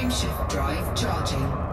Frameshift drive charging.